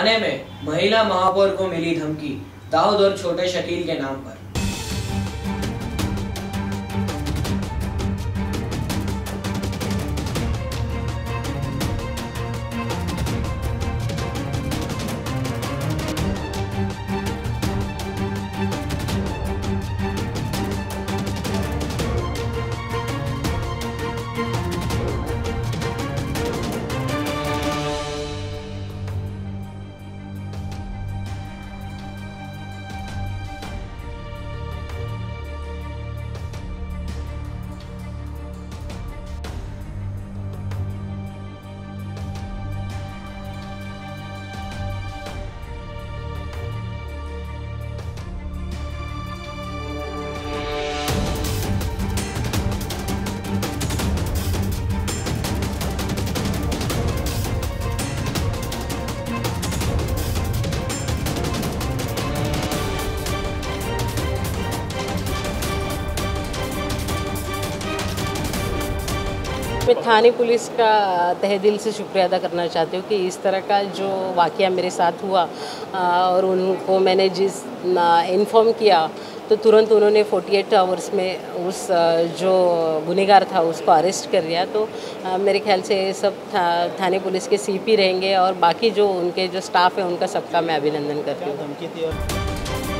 थाने में महिला महापौर को मिली धमकी दाऊद और छोटे शकील के नाम पर। मैं थाने पुलिस का तह दिल से शुक्रिया अदा करना चाहती हूँ कि इस तरह का जो वाक़ मेरे साथ हुआ और उनको मैंने जिस इन्फॉर्म किया तो तुरंत उन्होंने 48 आवर्स में उस जो गुनहगार था उसको अरेस्ट कर लिया। तो मेरे ख्याल से सब था, थाने पुलिस के सीपी रहेंगे और बाकी जो उनके जो स्टाफ है उनका सबका मैं अभिनंदन करती हूँ।